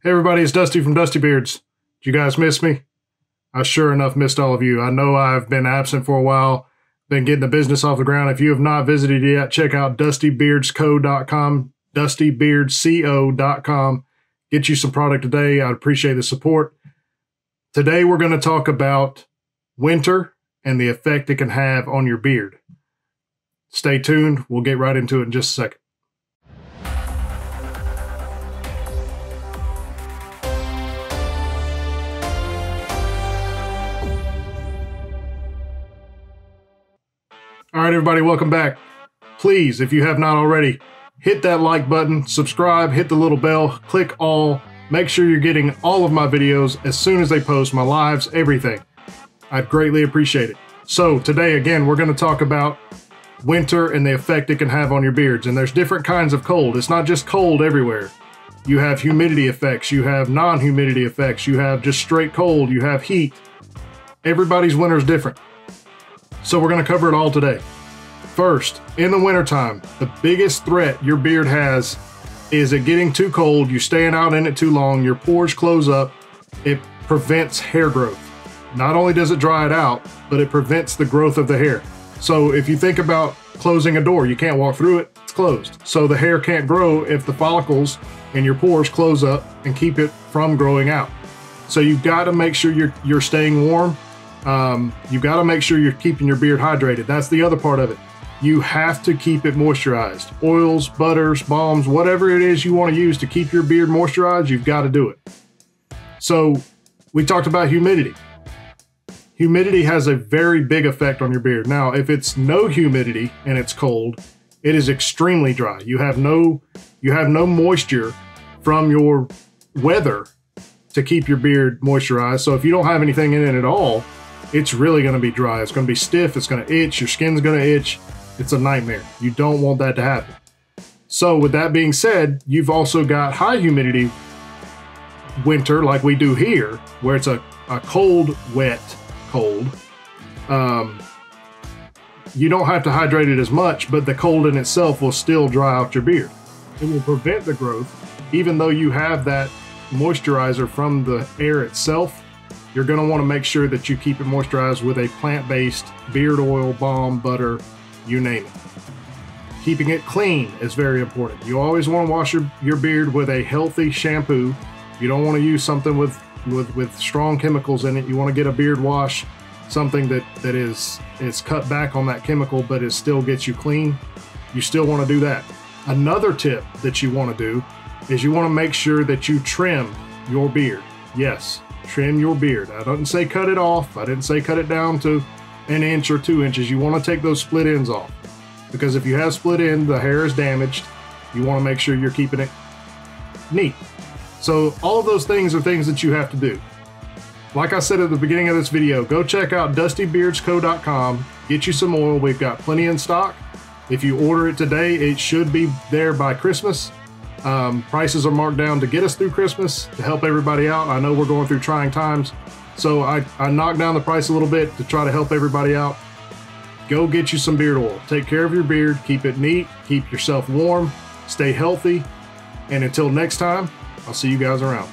Hey everybody, it's Dusty from Dusty Beards. Did you guys miss me? I sure enough missed all of you. I know I've been absent for a while, been getting the business off the ground. If you have not visited yet, check out dustybeardsco.com, dustybeardsco.com. Get you some product today. I'd appreciate the support. Today we're going to talk about winter and the effect it can have on your beard. Stay tuned. We'll get right into it in just a second. All right, everybody, welcome back. Please, if you have not already, hit that like button, subscribe, hit the little bell, click all. Make sure you're getting all of my videos as soon as they post, my lives, everything. I'd greatly appreciate it. So, today, again, we're going to talk about winter and the effect it can have on your beards. And there's different kinds of cold. It's not just cold everywhere. You have humidity effects, you have non humidity effects, you have just straight cold, you have heat. Everybody's winter is different. So we're going to cover it all today. First, in the wintertime, the biggest threat your beard has is it getting too cold, you staying out in it too long, your pores close up, it prevents hair growth. Not only does it dry it out, but it prevents the growth of the hair. So if you think about closing a door, you can't walk through it, it's closed. So the hair can't grow if the follicles in your pores close up and keep it from growing out. So you've got to make sure you're you're staying warm um, you got to make sure you're keeping your beard hydrated. That's the other part of it. You have to keep it moisturized. Oils, butters, balms, whatever it is you want to use to keep your beard moisturized, you've got to do it. So, we talked about humidity. Humidity has a very big effect on your beard. Now, if it's no humidity and it's cold, it is extremely dry. You have no you have no moisture from your weather to keep your beard moisturized. So if you don't have anything in it at all, it's really going to be dry. It's going to be stiff. It's going to itch. Your skin's going to itch. It's a nightmare. You don't want that to happen. So, with that being said, you've also got high humidity winter, like we do here, where it's a, a cold, wet cold. Um, you don't have to hydrate it as much, but the cold in itself will still dry out your beard. It will prevent the growth, even though you have that moisturizer from the air itself you're going to want to make sure that you keep it moisturized with a plant-based beard oil, balm, butter, you name it. Keeping it clean is very important. You always want to wash your, your beard with a healthy shampoo. You don't want to use something with, with, with strong chemicals in it. You want to get a beard wash, something that, that is, is cut back on that chemical, but it still gets you clean. You still want to do that. Another tip that you want to do is you want to make sure that you trim your beard. Yes, trim your beard. I didn't say cut it off. I didn't say cut it down to an inch or two inches. You want to take those split ends off because if you have split end, the hair is damaged. You want to make sure you're keeping it neat. So all of those things are things that you have to do. Like I said at the beginning of this video, go check out dustybeardsco.com. Get you some oil. We've got plenty in stock. If you order it today, it should be there by Christmas. Um, prices are marked down to get us through Christmas to help everybody out. I know we're going through trying times, so I, I knocked down the price a little bit to try to help everybody out. Go get you some beard oil. Take care of your beard, keep it neat, keep yourself warm, stay healthy, and until next time, I'll see you guys around.